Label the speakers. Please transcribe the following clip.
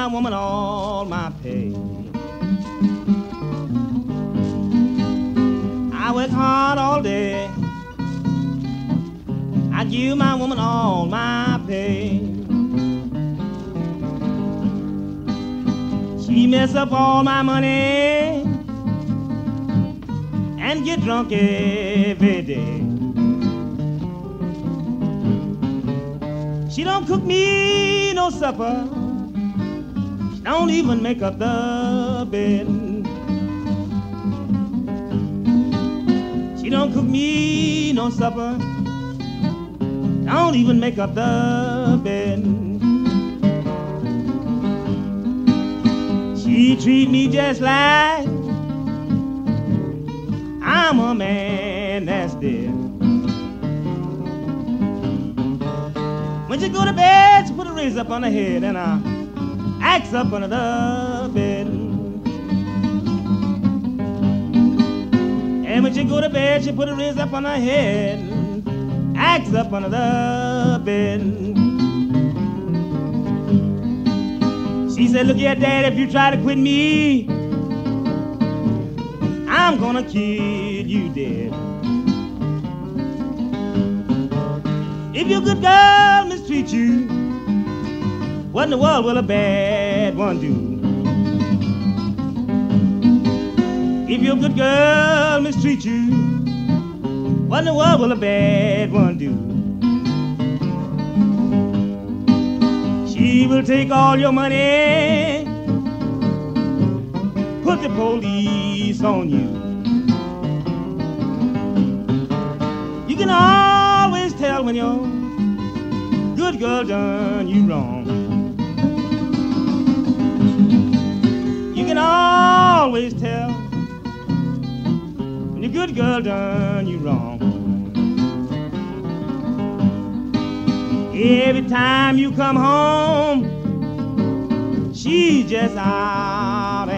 Speaker 1: my woman all my pay. I work hard all day. I give my woman all my pay. She mess up all my money and get drunk every day. She don't cook me no supper. Don't even make up the bed. She don't cook me no supper. Don't even make up the bed. She treat me just like I'm a man that's dead. When she go to bed, she put a razor up on her head and a axe up under the bed. And when she go to bed, she put her razor up on her head, axe up under the bed. She said, look here, Dad, if you try to quit me, I'm gonna kill you dead. If your good girl mistreat you, what in the world will a bad one do? If your good girl mistreat you, what in the world will a bad one do? She will take all your money, put the police on you. You can always tell when your good girl done you wrong. Can always tell when your good girl done you wrong. Every time you come home, she's just out